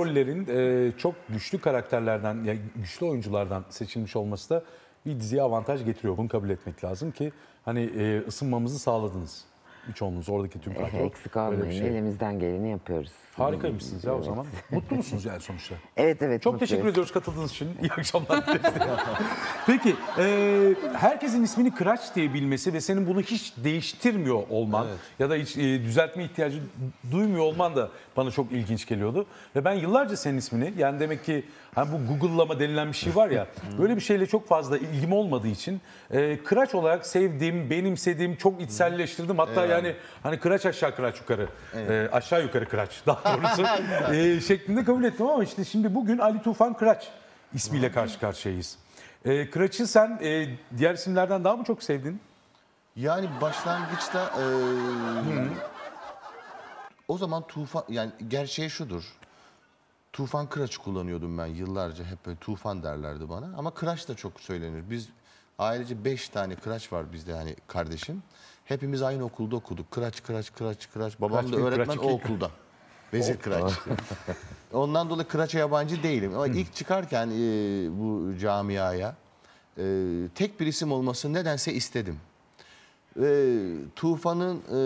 rollerin e, çok güçlü karakterlerden, ya güçlü oyunculardan seçilmiş olması da bir diziye avantaj getiriyor. Bunu kabul etmek lazım ki hani e, ısınmamızı sağladınız. Birçoğunuz oradaki tüm kadro. Eksik olmayın. şey. Elimizden geleni yapıyoruz. Harikaymışsınız ya o zaman. Mutlu musunuz yani sonuçta? Evet evet. Çok mutluyuz. teşekkür ediyoruz katıldığınız için. İyi akşamlar dileriz. Peki, e, herkesin ismini Kıraç diye bilmesi ve senin bunu hiç değiştirmiyor olman ya da hiç e, düzeltme ihtiyacı duymuyor olman da bana çok ilginç geliyordu. Ve ben yıllarca senin ismini, yani demek ki hani bu Google'lama denilen bir şey var ya, böyle bir şeyle çok fazla ilgim olmadığı için e, Kıraç olarak sevdiğim, benimsediğim, çok içselleştirdim. Hatta yani. hani Kıraç aşağı Kıraç yukarı, e, aşağı yukarı Kıraç daha doğrusu. E, şeklinde kabul ettim ama işte şimdi bugün Ali Tufan Kıraç ismiyle karşı karşıyayız. E, Kıraç'ı sen e, diğer isimlerden daha mı çok sevdin? Yani başlangıçta eee, o zaman Tufan yani gerçeği şudur. Tufan Kıraç kullanıyordum ben yıllarca. Hep böyle Tufan derlerdi bana. Ama Kıraç da çok söylenir. Biz ailece beş tane Kıraç var bizde hani kardeşim. Hepimiz aynı okulda okuduk. Kıraç, Kıraç, Kıraç, Kıraç. Babam Kıraç da bir, öğretmen Kıraç o okulda. Vezir Kıraç. Ondan dolayı Kıraç'a yabancı değilim. Ama ilk çıkarken eee, bu camiaya eee, tek bir isim olmasını nedense istedim. Ee, Tufan'ın e,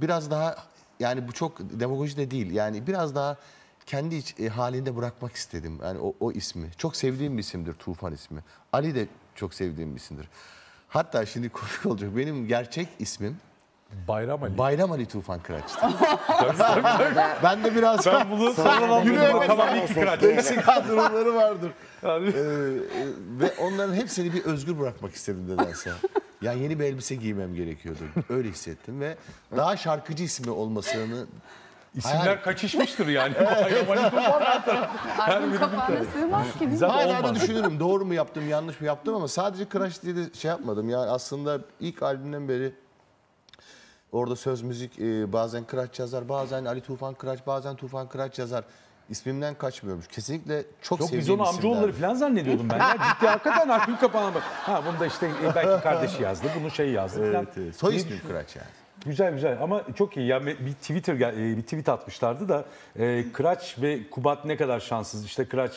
biraz daha yani bu çok demagoji de değil yani biraz daha kendi iç, e, halinde bırakmak istedim yani o, o ismi. Çok sevdiğim bir isimdir Tufan ismi. Ali de çok sevdiğim bir isimdir. Hatta şimdi komik olacak benim gerçek ismim Bayram Ali. Bayram Ali Tufan Kıraç'tı. ben de biraz ben bunu sonradan Yürü duydum. evet. Tamam iyi ki Kıraç. eksik durumları vardır. Ee, e, ve onların hepsini bir özgür bırakmak istedim nedense. Yani yeni bir elbise giymem gerekiyordu. Öyle hissettim ve daha şarkıcı ismi olmasını İsimler Hayal- kaçışmıştır yani. Ali Tufan her taraf. Her Albüm biri kapağına sığmaz ki. Hala da düşünürüm. Doğru mu yaptım, yanlış mı yaptım ama sadece Crash diye de şey yapmadım. Yani aslında ilk albümden beri orada söz müzik e, bazen Kıraç yazar, bazen Ali Tufan Kıraç, bazen Tufan Kıraç yazar. İsmimden kaçmıyormuş. Kesinlikle çok Yok sevdiğim biz onu amcaoğulları falan zannediyordum ben. Ya ciddi hakikaten albüm kapağına bak. Ha bunu da işte e, belki kardeşi yazdı, bunu şey yazdı falan. Evet, evet. Soy düşün- Kıraç yani. Güzel güzel ama çok iyi. Yani bir Twitter gel- e, bir tweet atmışlardı da e, Kıraç ve Kubat ne kadar şanssız. İşte Kıraç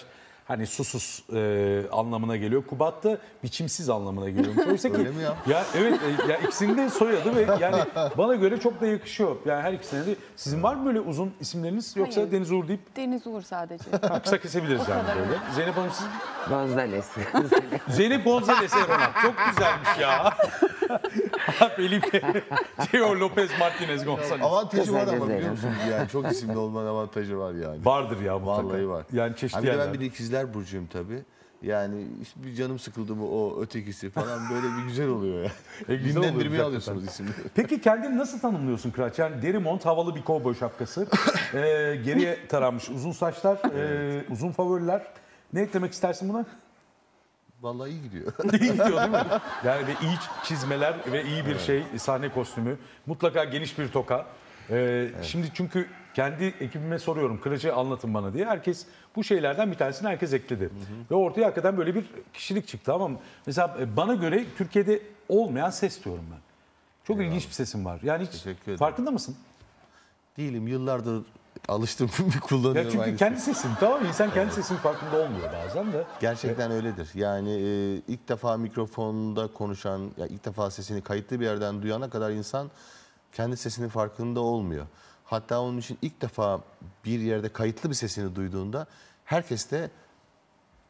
hani susuz e, anlamına geliyor. Kubat da biçimsiz anlamına geliyormuş. Oysa ki Öyle mi ya? evet e, ya ikisinin de soyadı ve yani bana göre çok da yakışıyor. Yani her ikisine de sizin var mı böyle uzun isimleriniz yoksa Hayır. Deniz Uğur deyip Deniz Uğur sadece. ha, kısa kesebiliriz yani kadar. böyle. Zeynep Hanım siz Gonzales. Zeynep González Erona. Çok güzelmiş ya. Felipe. Teo Lopez Martinez González. Avantajı var ama biliyor musunuz? Yani çok isimli olmanın avantajı var yani. Vardır ya mutlaka. Vallahi var. Yani çeşitli Ha bir de yerler. ben bir de ikizler burcuyum tabii. Yani işte bir canım sıkıldı mı o ötekisi falan böyle bir güzel oluyor ya. E, hakikaten. alıyorsunuz isimleri. Peki kendini nasıl tanımlıyorsun Kıraç? Yani deri mont, havalı bir kovboy şapkası, ee, geriye taranmış uzun saçlar, ee, uzun favoriler. Ne eklemek istersin buna? Vallahi iyi gidiyor. İyi gidiyor değil mi? Yani ve iyi çizmeler ve iyi bir şey, sahne kostümü. Mutlaka geniş bir toka. Ee, Şimdi çünkü kendi ekibime soruyorum Kıraç'ı anlatın bana diye. Herkes bu şeylerden bir tanesini herkes ekledi. Ve ortaya hakikaten böyle bir kişilik çıktı ama mesela bana göre Türkiye'de olmayan ses diyorum ben. Çok ilginç bir sesim var. Yani hiç Teşekkür ederim. farkında mısın? Değilim yıllardır alıştım kullanıyorum Ya çünkü aynısını. kendi sesin tamam mı? İnsan kendi sesinin farkında olmuyor bazen de. Gerçekten öyledir. Yani e, ilk defa mikrofonda konuşan, ya ilk defa sesini kayıtlı bir yerden duyana kadar insan kendi sesinin farkında olmuyor. Hatta onun için ilk defa bir yerde kayıtlı bir sesini duyduğunda herkes de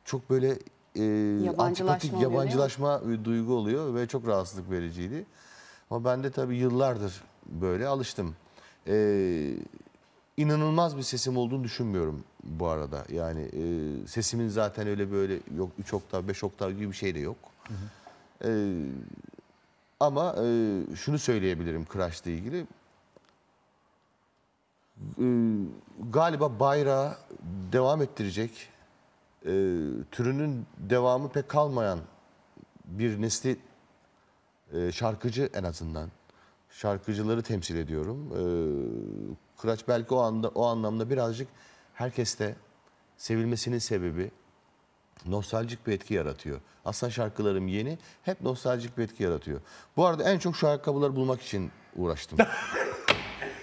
çok böyle e, Yabancılaşma antipatik, oluyor, yabancılaşma bir duygu oluyor ve çok rahatsızlık vericiydi. Ama ben de tabii yıllardır böyle alıştım. Ee, inanılmaz bir sesim olduğunu düşünmüyorum bu arada. Yani e, sesimin zaten öyle böyle yok 3 oktav 5 oktav gibi bir şey de yok. Ee, ama e, şunu söyleyebilirim Crush'la ilgili. Ee, galiba bayrağı devam ettirecek e, türünün devamı pek kalmayan bir nesli e, şarkıcı en azından şarkıcıları temsil ediyorum. E, Kıraç belki o anda o anlamda birazcık herkeste sevilmesinin sebebi nostaljik bir etki yaratıyor. Aslında şarkılarım yeni, hep nostaljik bir etki yaratıyor. Bu arada en çok şu ayakkabıları bulmak için uğraştım.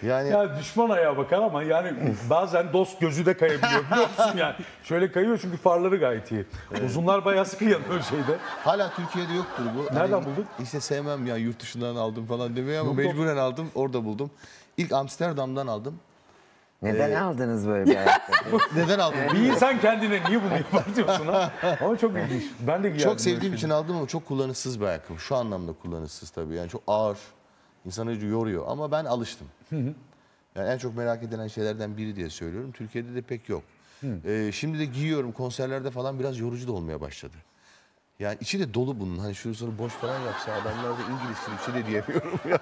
Yani Ya düşman ayağa bakar ama yani bazen dost gözü de kayabiliyor biliyor musun yani. Şöyle kayıyor çünkü farları gayet iyi. Uzunlar bayağı sıkı yanıyor şeyde. hala Türkiye'de yoktur bu. Nereden Hani buldun? İşte sevmem ya yurt dışından aldım falan demiyor ama Yok, mecburen aldım orada buldum. İlk Amsterdam'dan aldım. Neden aldınız böyle bir ayakkabı? Neden aldım? Bir insan kendine niye bunu yapar diyorsun ha? Ama çok ilginç. Ben de Çok sevdiğim için aldım ama çok kullanışsız bir ayakkabı. Şu anlamda kullanışsız tabii. Yani çok ağır. İnsanı yoruyor ama ben alıştım. Yani en çok merak edilen şeylerden biri diye söylüyorum. Türkiye'de de pek yok. Ee, şimdi de giyiyorum konserlerde falan biraz yorucu da olmaya başladı. Yani içi de dolu bunun. Hani şurasını boş falan yapsa adamlar da İngiliz bir şey de diyemiyorum. ya.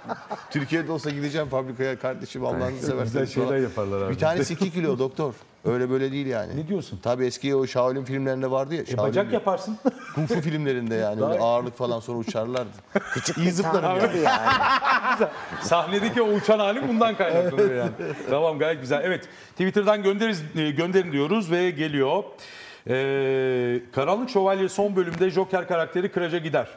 Türkiye'de olsa gideceğim fabrikaya kardeşim Allah'ını seversen. Güzel şeyler yaparlar abi. Bir tanesi 2 kilo doktor. Öyle böyle değil yani. Ne diyorsun? Tabii eski o Shaolin filmlerinde vardı ya. E, Shaolin bacak yaparsın. Kung fu filmlerinde yani Daha- öyle ağırlık falan sonra uçarlardı. Küçük İyi zıplarım yani. Sahnedeki o uçan halim bundan kaynaklanıyor yani. tamam gayet güzel. Evet Twitter'dan göndeririz, e, gönderin diyoruz ve geliyor. Ee, Karanlık Şövalye son bölümde Joker karakteri kıraca gider.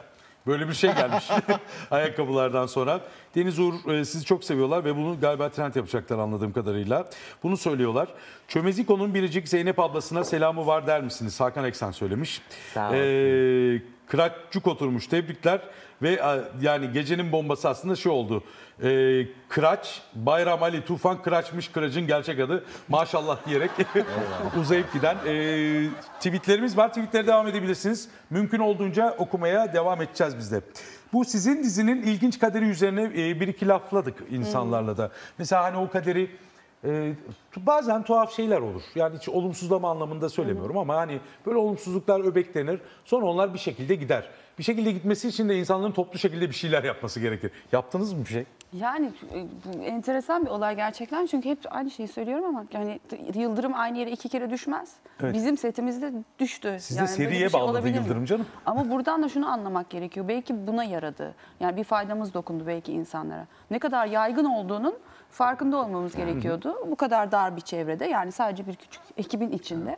Böyle bir şey gelmiş ayakkabılardan sonra. Deniz Uğur e, sizi çok seviyorlar ve bunu galiba trend yapacaklar anladığım kadarıyla. Bunu söylüyorlar. Çömeziko'nun biricik Zeynep ablasına selamı var der misiniz? Hakan Eksen söylemiş. Sağ olsun. Ee, Kıraççuk oturmuş tebrikler ve a, yani gecenin bombası aslında şu oldu. Ee, Kıraç, Bayram Ali Tufan Kıraçmış Kıraç'ın gerçek adı maşallah diyerek uzayıp giden ee, tweetlerimiz var. Tweetlere devam edebilirsiniz. Mümkün olduğunca okumaya devam edeceğiz biz de. Bu sizin dizinin ilginç kaderi üzerine ee, bir iki lafladık insanlarla da. Mesela hani o kaderi e, bazen tuhaf şeyler olur. Yani hiç olumsuzlama anlamında söylemiyorum ama hani böyle olumsuzluklar öbeklenir. Sonra onlar bir şekilde gider. Bir şekilde gitmesi için de insanların toplu şekilde bir şeyler yapması gerekir. Yaptınız mı bir şey? Yani e, bu enteresan bir olay gerçekten çünkü hep aynı şeyi söylüyorum ama yani Yıldırım aynı yere iki kere düşmez. Evet. Bizim setimizde düştü. Sizde Yani böyle seriye bir şey bağladı olabilir mi? Yıldırım canım. Ama buradan da şunu anlamak gerekiyor. Belki buna yaradı. Yani bir faydamız dokundu belki insanlara. Ne kadar yaygın olduğunun farkında olmamız gerekiyordu. Bu kadar dar bir çevrede yani sadece bir küçük ekibin içinde.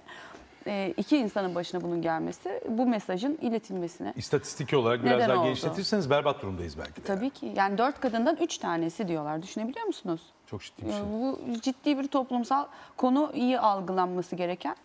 E, iki insanın başına bunun gelmesi bu mesajın iletilmesine İstatistiki olarak biraz Neden daha oldu? genişletirseniz berbat durumdayız belki de. Tabii ki. Yani dört kadından üç tanesi diyorlar. Düşünebiliyor musunuz? Çok ciddi bir şey. Bu ciddi bir toplumsal konu iyi algılanması gereken.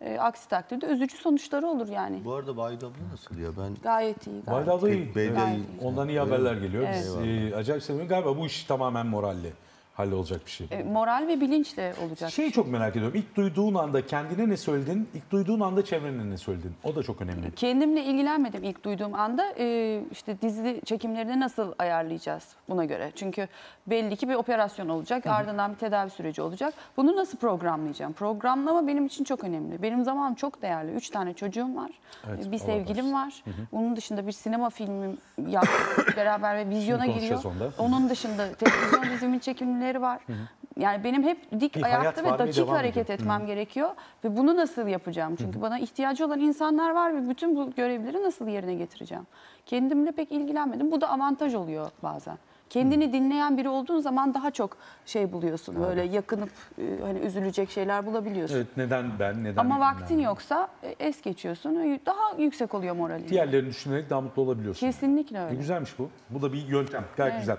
E, aksi takdirde üzücü sonuçları olur yani. Bu arada Bayda abla nasıl ya ben Gayet iyi. Gayet. Bayda iyi. Belli Evet. iyi. Ondan iyi haberler geliyor. Evet. Biz e, acayip seviyoruz. Galiba bu iş tamamen moralli hallolacak bir şey. E, moral ve bilinçle olacak. Şeyi çok merak ediyorum. İlk duyduğun anda kendine ne söyledin? İlk duyduğun anda çevrene ne söyledin? O da çok önemli. Kendimle ilgilenmedim ilk duyduğum anda e, işte dizi çekimlerini nasıl ayarlayacağız buna göre. Çünkü belli ki bir operasyon olacak ardından bir tedavi süreci olacak. Bunu nasıl programlayacağım? Programlama benim için çok önemli. Benim zamanım çok değerli. Üç tane çocuğum var. Evet, bir Allah sevgilim var. Onun dışında bir sinema filmim yaptık beraber ve vizyona giriyor. onda. Onun dışında televizyon dizimin çekimleri var. Yani benim hep dik Bir ayakta ve dakik hareket ediyor. etmem gerekiyor. Ve bunu nasıl yapacağım? Çünkü bana ihtiyacı olan insanlar var ve bütün bu görevleri nasıl yerine getireceğim? Kendimle pek ilgilenmedim. Bu da avantaj oluyor bazen. Kendini dinleyen biri olduğun zaman daha çok şey buluyorsun. Böyle yakınıp e, hani üzülecek şeyler bulabiliyorsun. Evet neden ben neden Ama ben? vaktin yoksa e, es geçiyorsun. E, Daha yüksek oluyor moralin. Diğerlerini düşünerek daha mutlu olabiliyorsun. Kesinlikle E, öyle. güzelmiş bu. Bu da bir yöntem. Gayet Evet. güzel.